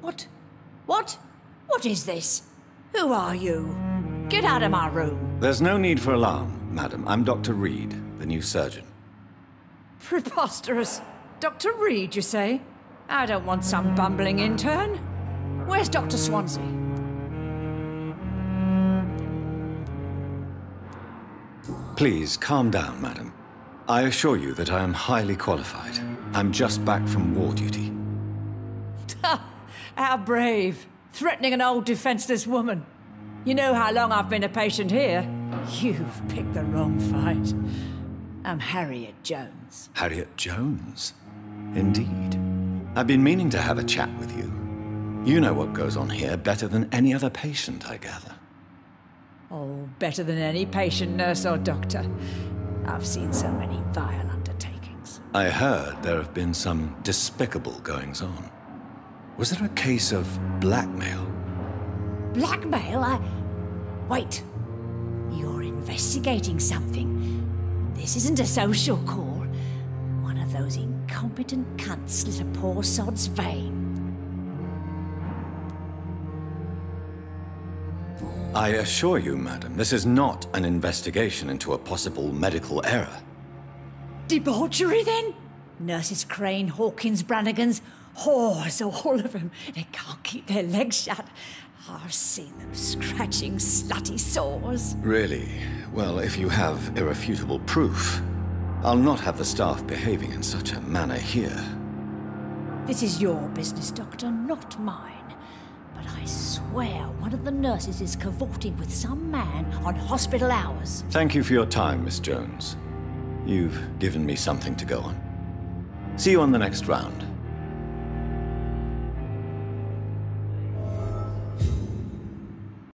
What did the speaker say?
What? What? What is this? Who are you? Get out of my room. There's no need for alarm, madam. I'm Dr. Reid, the new surgeon. Preposterous. Dr. Reid, you say? I don't want some bumbling intern. Where's Dr. Swansea? Please, calm down, madam. I assure you that I am highly qualified. I'm just back from war duty. How brave. Threatening an old defenseless woman. You know how long I've been a patient here? You've picked the wrong fight. I'm Harriet Jones. Harriet Jones? Indeed. I've been meaning to have a chat with you. You know what goes on here better than any other patient, I gather. Oh, better than any patient, nurse, or doctor. I've seen so many vile undertakings. I heard there have been some despicable goings on. Was there a case of blackmail? Blackmail? I. Wait. You're investigating something. This isn't a social call. One of those incompetent cunts slit a poor sod's vein. I assure you, madam, this is not an investigation into a possible medical error. Debauchery, then? Nurses Crane, Hawkins, Brannigans, Oh, whores, all of them. They can't keep their legs shut. I've seen them scratching slutty sores. Really? Well, if you have irrefutable proof, I'll not have the staff behaving in such a manner here. This is your business, Doctor, not mine. But I swear one of the nurses is cavorting with some man on hospital hours. Thank you for your time, Miss Jones. You've given me something to go on. See you on the next round.